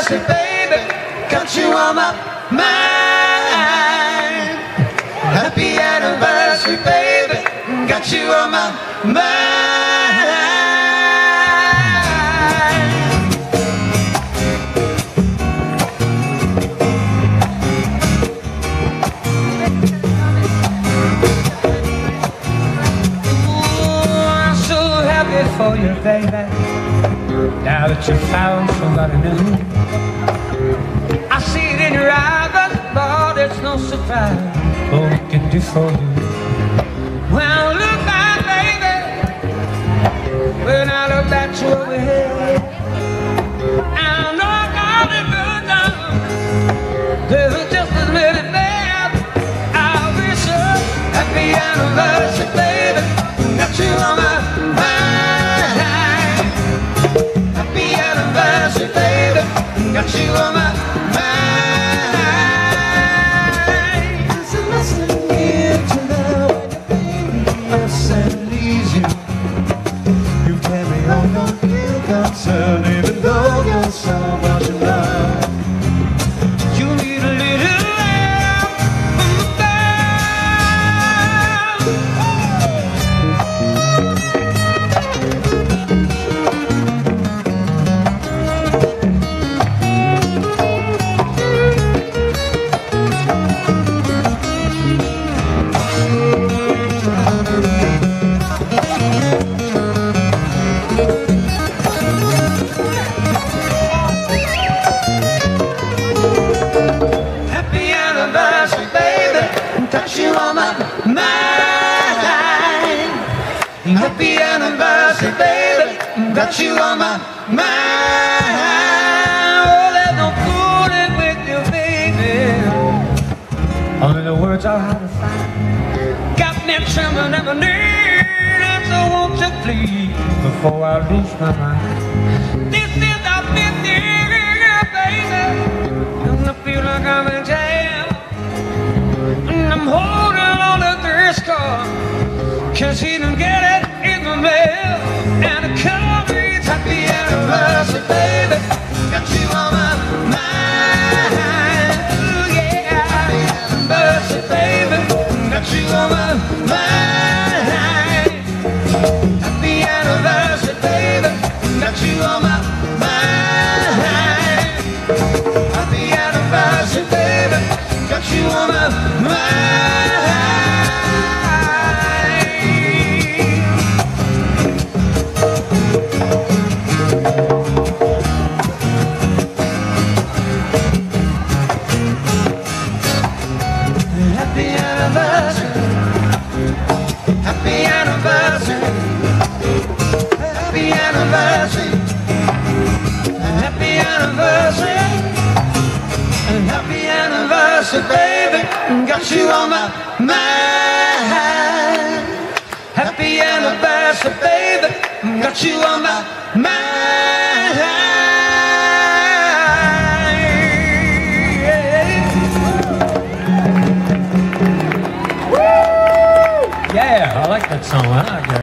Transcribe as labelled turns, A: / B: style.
A: anniversary, baby. Got you on my mind. Happy anniversary, baby. Got you on my mind. Happy for you, baby. Now that you found somebody new, I see it in your eyes, but it's no surprise what we can do for you. Well, Got you on my that you are my man. Oh, let no fooling with you, baby. Only the words are hard to find. Got me trembling at my knees, so won't you please, before I lose my mind. This is our 50th. Anniversary. Happy anniversary. Happy anniversary. Happy anniversary. Happy anniversary, baby. Got you on my mind. Happy anniversary, baby. Got you on my mind.
B: 讲完了